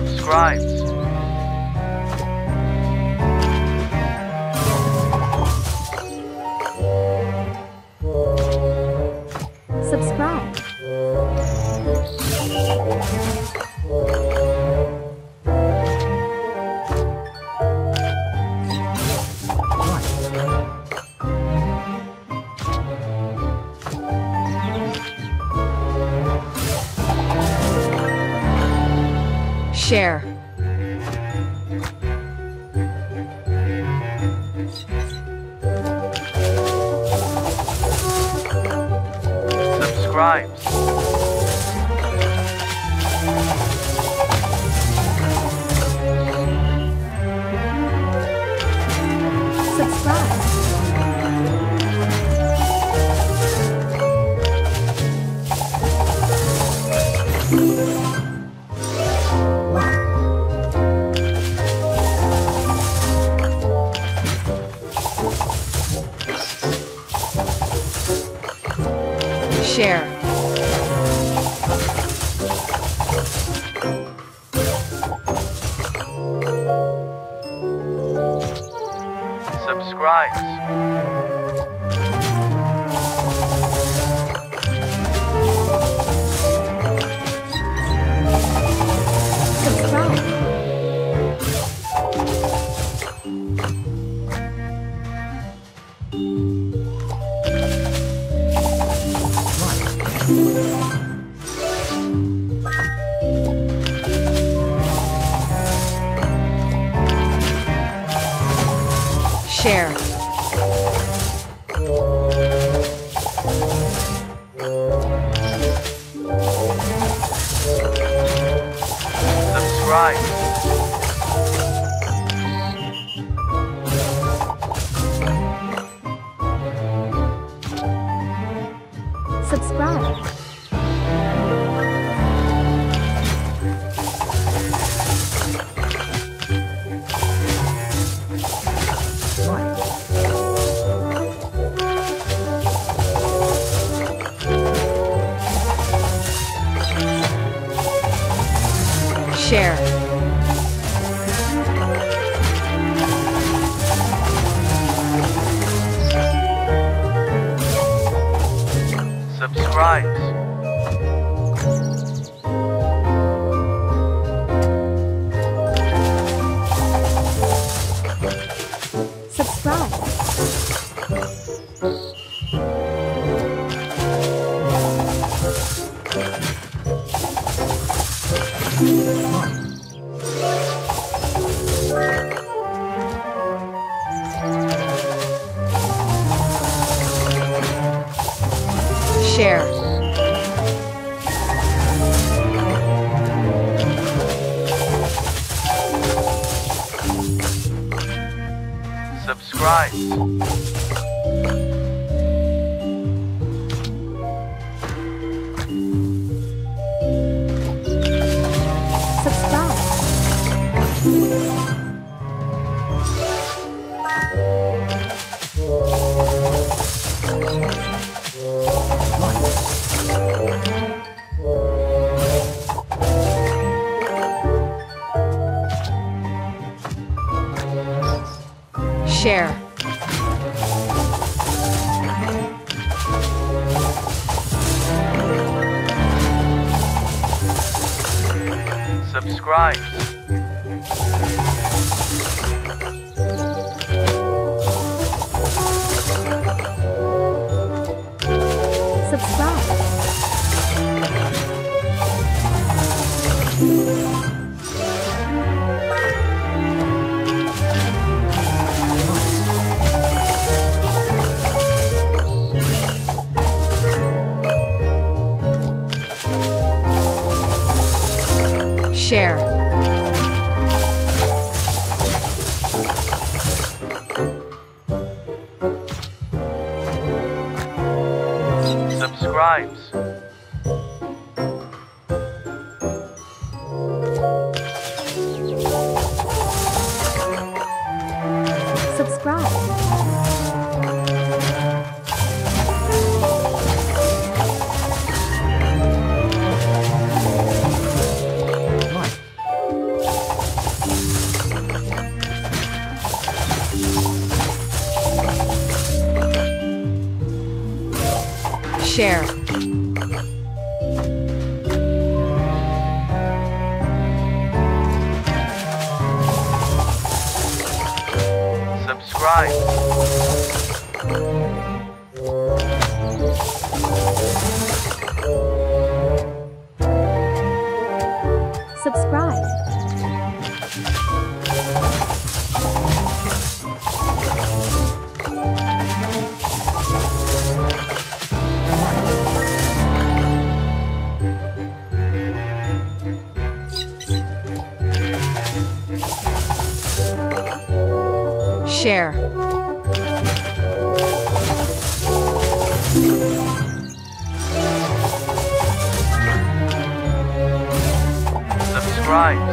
Subscribe, Share. Subscribes. subscribe, Share. Subscribes. Share, Subscribe.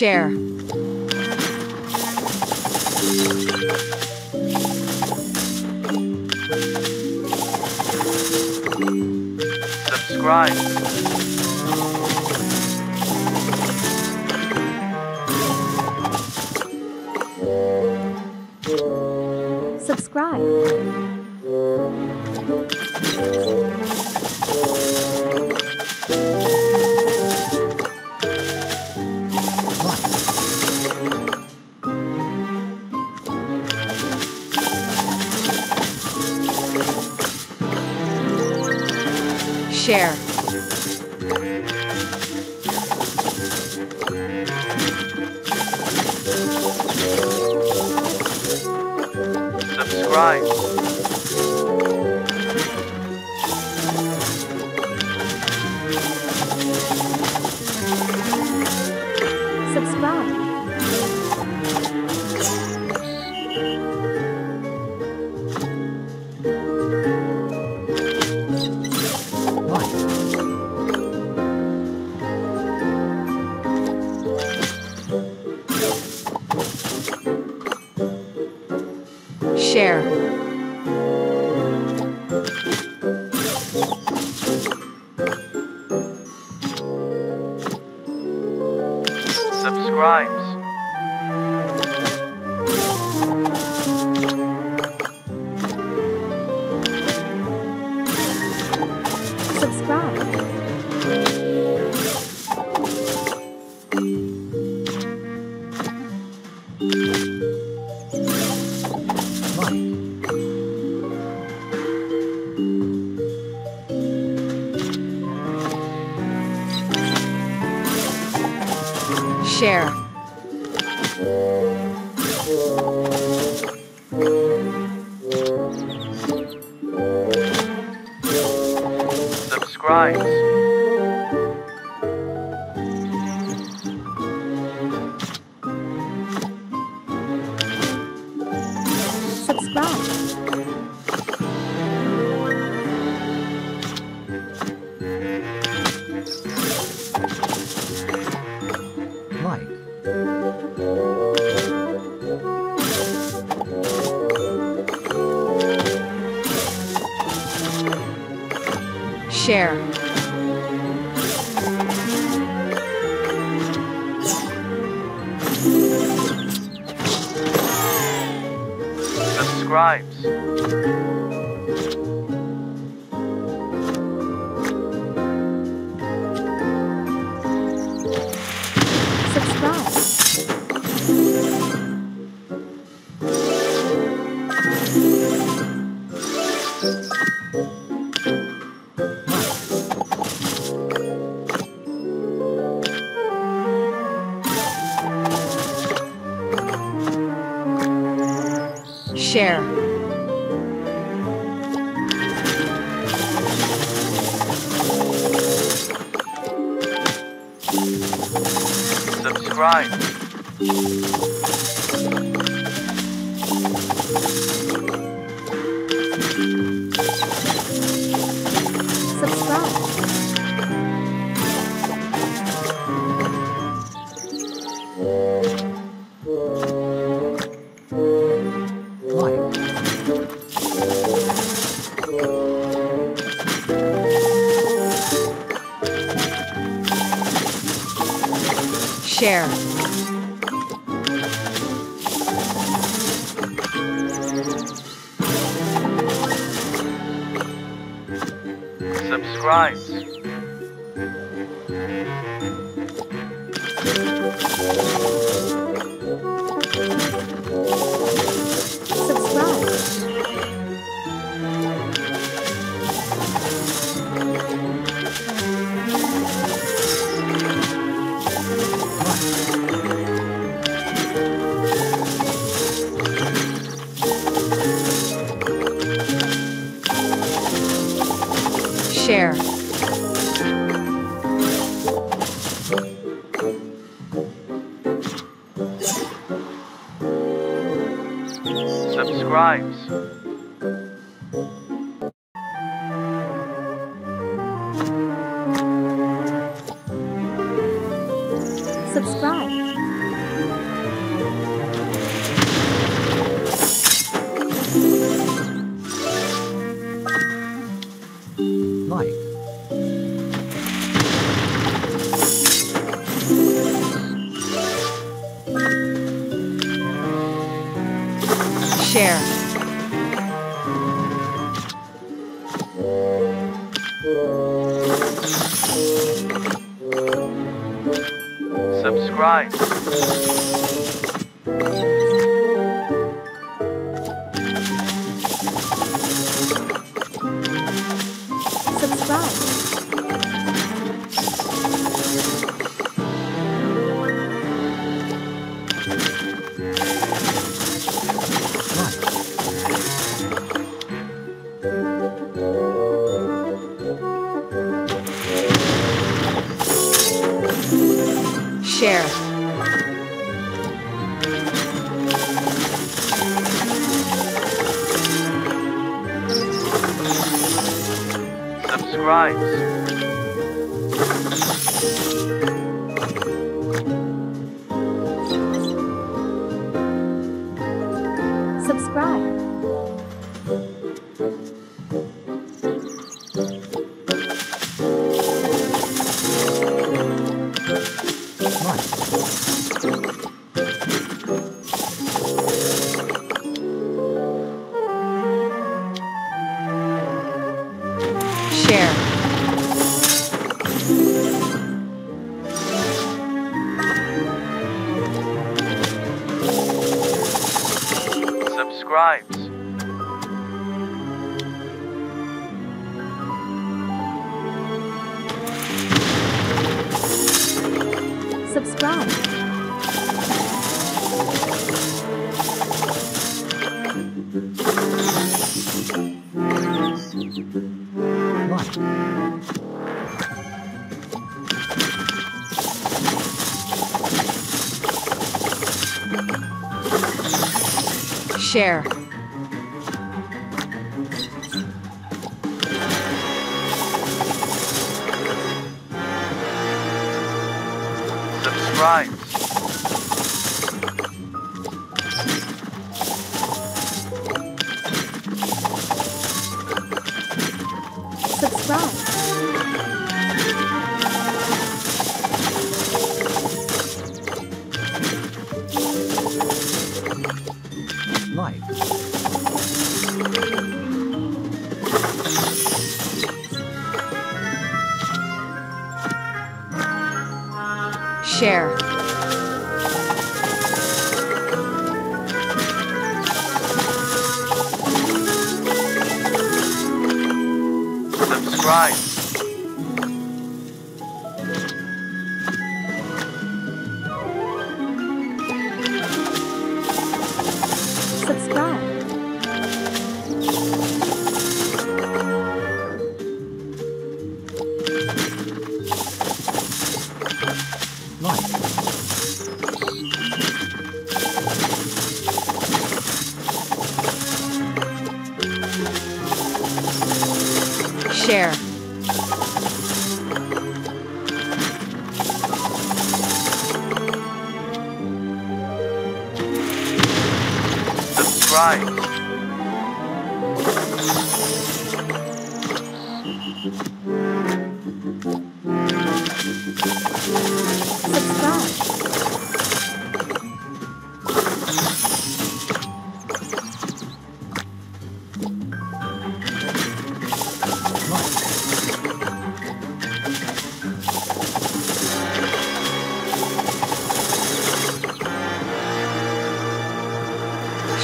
Share, Subscribe. Subscribe. Share, subscribe, subscribes, subscribe, share, subscribe, subscribe, like, share, subscribe,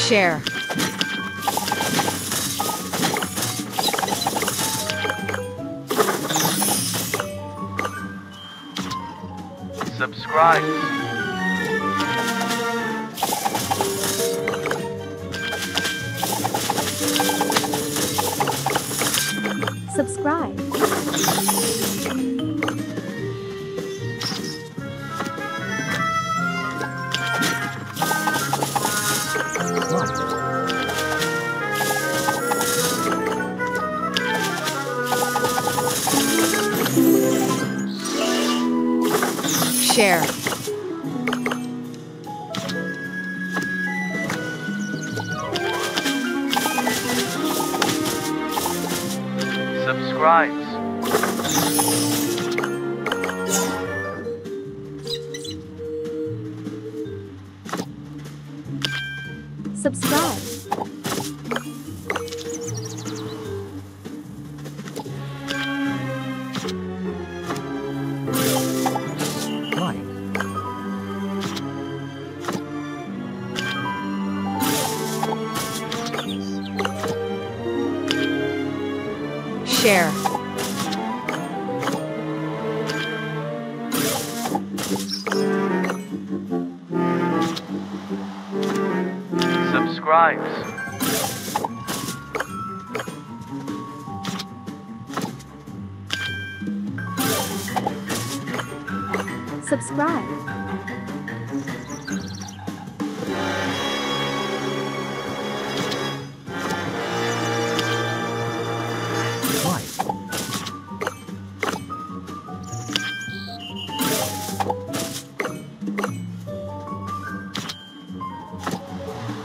share, subscribe, subscribes, subscribe,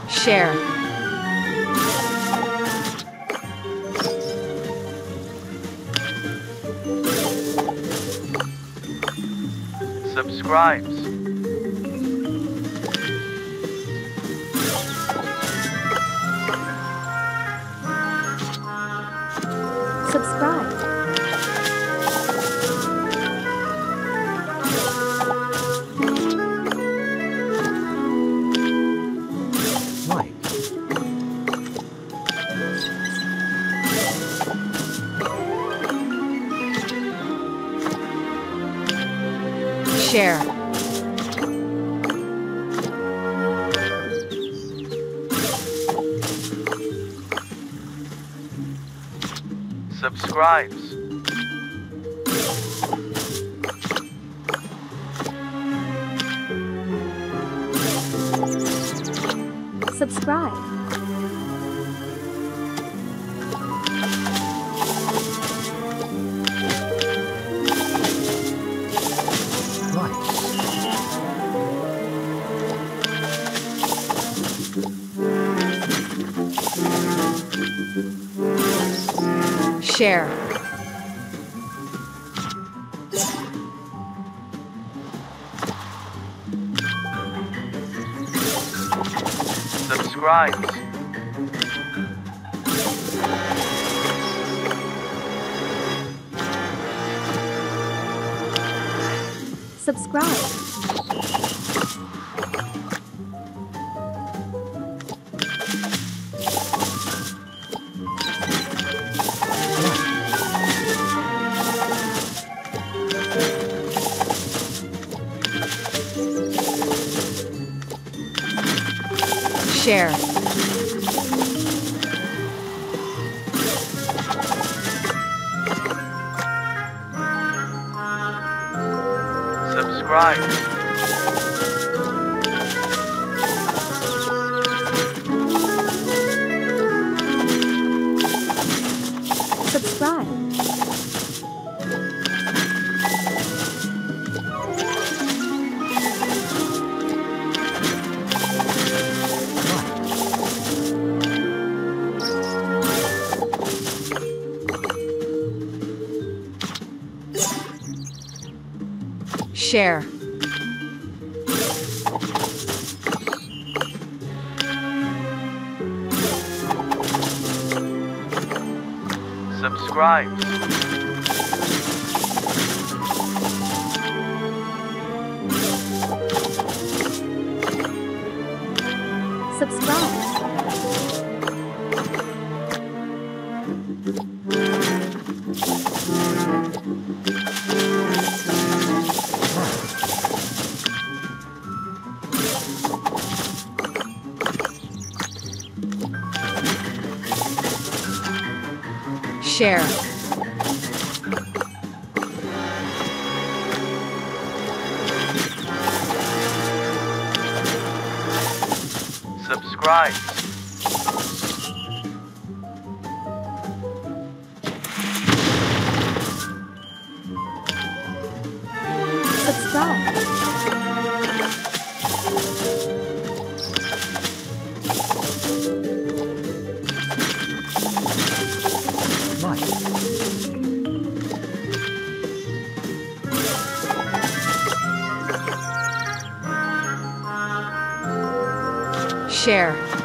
share, subscribes, share, Share. Subscribe. Subscribe. Subscribe. Share. Subscribe. Subscribe. Share. Share.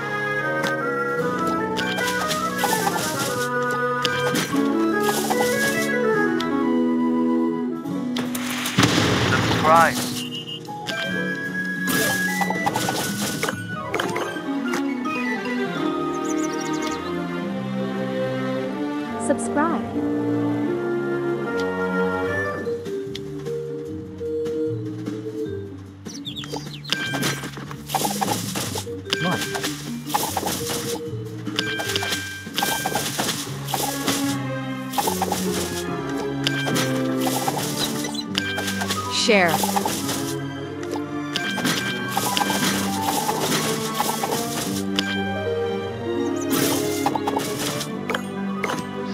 Share.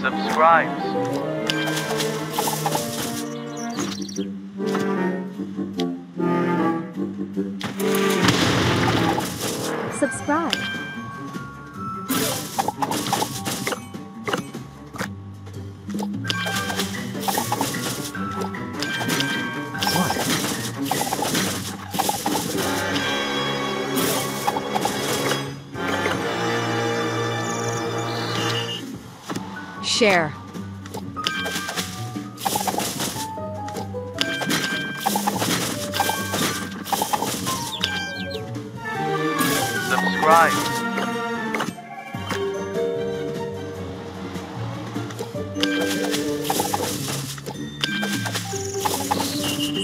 Subscribe. Share. Subscribe.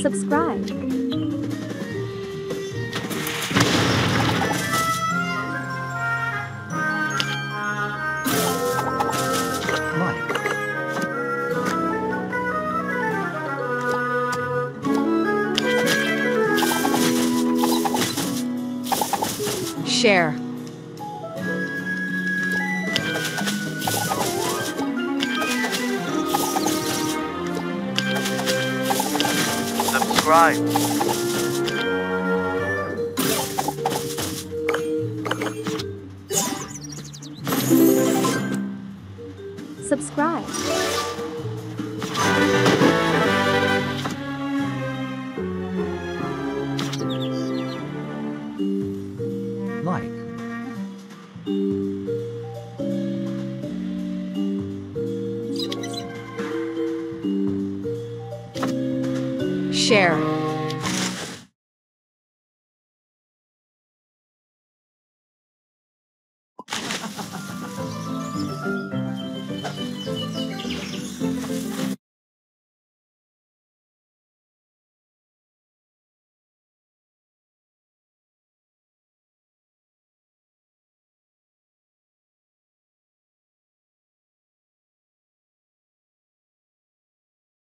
Subscribe. Subscribe.